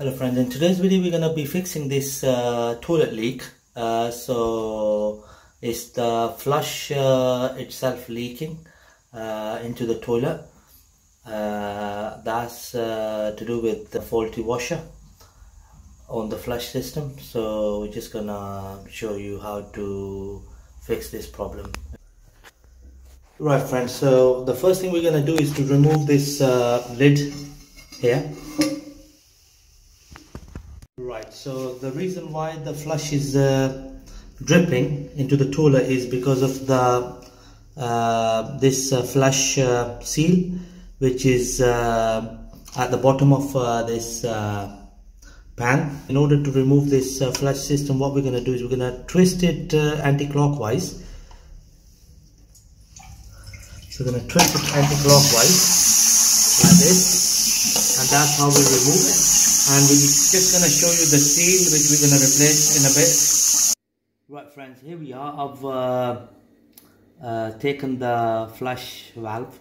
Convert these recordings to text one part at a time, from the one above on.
Hello friends, in today's video we're going to be fixing this uh, toilet leak. Uh, so it's the flush uh, itself leaking uh, into the toilet. Uh, that's uh, to do with the faulty washer on the flush system. So we're just gonna show you how to fix this problem. Right friends, so the first thing we're gonna do is to remove this lid here So the reason why the flush is uh, dripping into the toilet is because of the uh, this uh, flush uh, seal which is uh, at the bottom of uh, this pan. In order to remove this flush system what we're going to do is we're going to twist it anti-clockwise. So we're going to twist it anti-clockwise like this and that's how we remove it and we're just to show you the seal which we're to replace in a bit. Right friends, here we are. I've uh, uh, taken the flush valve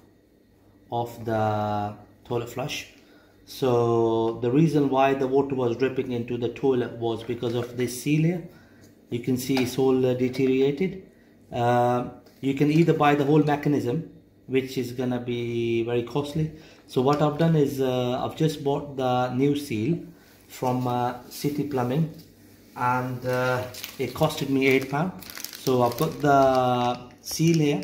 of the toilet flush. So the reason why the water was dripping into the toilet was because of this seal here. You can see it's all uh, deteriorated. Uh, you can either buy the whole mechanism which is gonna be very costly. So what I've done is uh, I've just bought the new seal from uh, City Plumbing and uh, it costed me eight pound. So I've got the seal here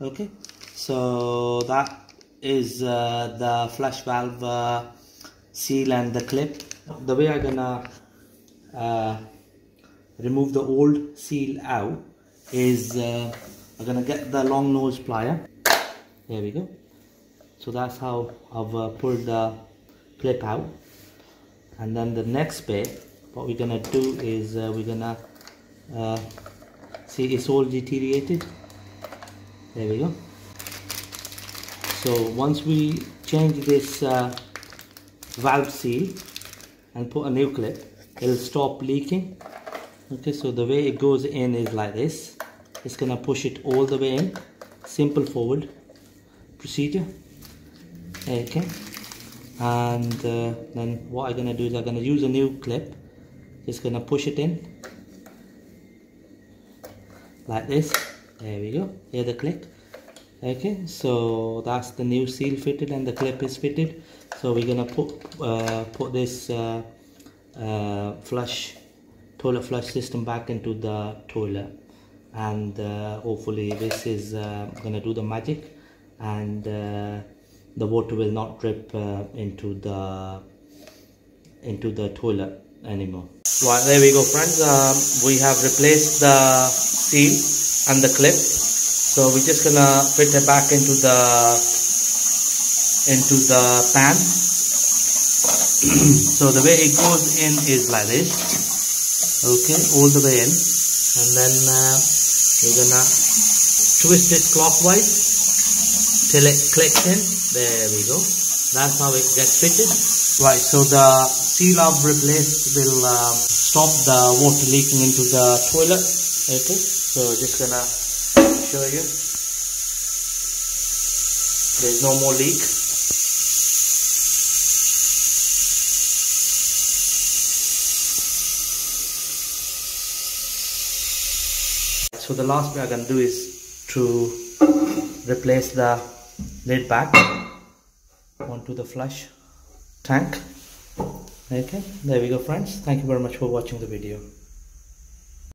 okay? So that is uh, the flush valve uh, seal and the clip. The way I'm gonna uh, remove the old seal out is I'm gonna get the long nose plier there we go. So that's how I've uh, pulled the clip out. And then the next bit what we're gonna do is uh, we're gonna uh, see it's all deteriorated. There we go. So once we change this uh, valve seal and put a new clip it'll stop leaking. Okay so the way it goes in is like this. It's gonna push it all the way in. Simple forward procedure. Okay. And uh, then what I'm gonna do is I'm gonna use a new clip. Just gonna push it in. Like this. There we go. Hear the click. Okay. So that's the new seal fitted and the clip is fitted. So we're gonna put uh, put this uh, uh, flush toilet flush system back into the toilet. And uh, hopefully this is uh, gonna do the magic and uh, the water will not drip uh, into the into the toilet anymore. Right there we go friends. Um, we have replaced the seal and the clip. So we're just gonna fit it back into the into the pan. So the way it goes in is like this. Okay all the way in. And then uh, we're gonna twist it clockwise till it clicks in. There we go. That's how it gets fitted. Right so the seal I've replaced will uh, stop the water leaking into the toilet. Okay so just gonna show you. There's no more leak. So the last thing I can do is to replace the lid back. Onto the flush tank. Okay there we go friends. Thank you very much for watching the video